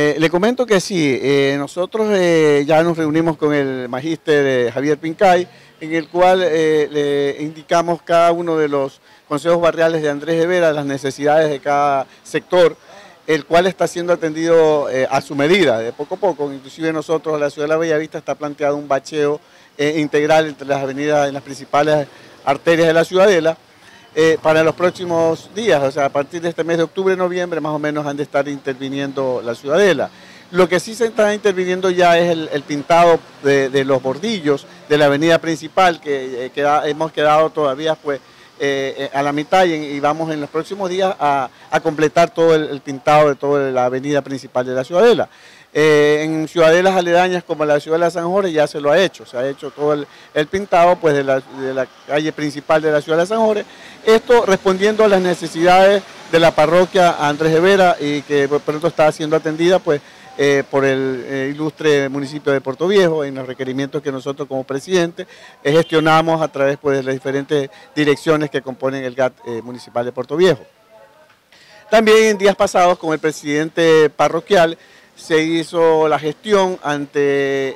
Eh, le comento que sí, eh, nosotros eh, ya nos reunimos con el magíster Javier Pincay, en el cual le indicamos cada uno de los consejos barriales de Andrés Vera las necesidades de cada sector, el cual está siendo atendido a su medida, de poco a poco. Inclusive nosotros, la ciudad de la Bellavista, está planteado un bacheo integral entre las avenidas en las principales arterias de la ciudadela, eh, para los próximos días, o sea, a partir de este mes de octubre, noviembre, más o menos han de estar interviniendo la ciudadela. Lo que sí se está interviniendo ya es el, pintado de, los bordillos de la avenida principal, que, eh, hemos quedado todavía pues eh, a la mitad y, vamos en los próximos días a, completar todo el, pintado de toda la avenida principal de la ciudadela. Eh, en ciudadelas aledañas como la ciudad de San Jorge ya se lo ha hecho, se ha hecho todo el, pintado pues, de la, calle principal de la ciudad de San Jorge. Esto respondiendo a las necesidades de la parroquia Andrés de Vera y que por pronto está siendo atendida pues, eh, por el eh, ilustre municipio de Puerto Viejo en los requerimientos que nosotros como presidente gestionamos a través pues, de las diferentes direcciones que componen el GAT municipal de Puerto Viejo. También en días pasados con el presidente parroquial se hizo la gestión ante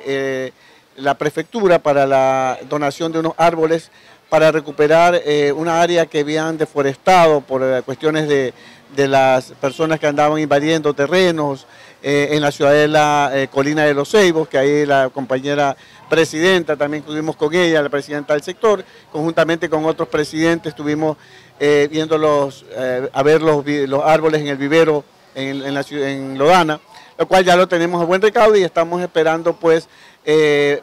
eh, la prefectura para la donación de unos árboles para recuperar eh, una área que habían deforestado por eh, cuestiones de, las personas que andaban invadiendo terrenos en la ciudad de la Colina de los Ceibos, que ahí la compañera presidenta, también estuvimos con ella, la presidenta del sector, conjuntamente con otros presidentes estuvimos viendo los, a ver los, árboles en el vivero en, la, en Lodana lo cual ya lo tenemos a buen recaudo y estamos esperando pues eh,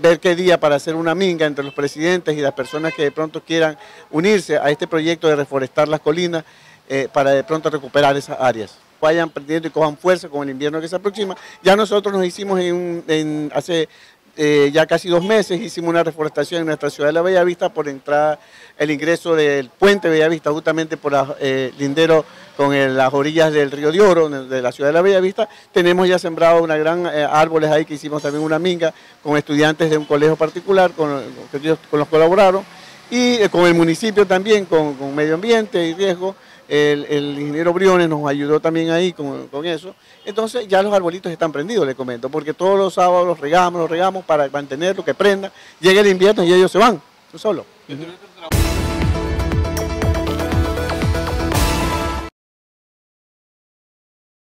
ver qué día para hacer una minga entre los presidentes y las personas que de pronto quieran unirse a este proyecto de reforestar las colinas eh, para de pronto recuperar esas áreas. Vayan perdiendo y cojan fuerza con el invierno que se aproxima. Ya nosotros nos hicimos en, hace eh, ya casi dos meses hicimos una reforestación en nuestra ciudad de la Bellavista por entrar el ingreso del puente Bellavista justamente por el eh, lindero con las orillas del río de Oro, de la ciudad de la Bellavista. Tenemos ya sembrado una gran eh, árboles ahí que hicimos también una minga con estudiantes de un colegio particular con, con los colaboraron y con el municipio también, con, con medio ambiente y riesgo. El, ingeniero Briones nos ayudó también ahí con, eso. Entonces ya los arbolitos están prendidos, le comento, porque todos los sábados los regamos, los regamos para mantenerlo, que prenda. Llega el invierno y ellos se van, solo.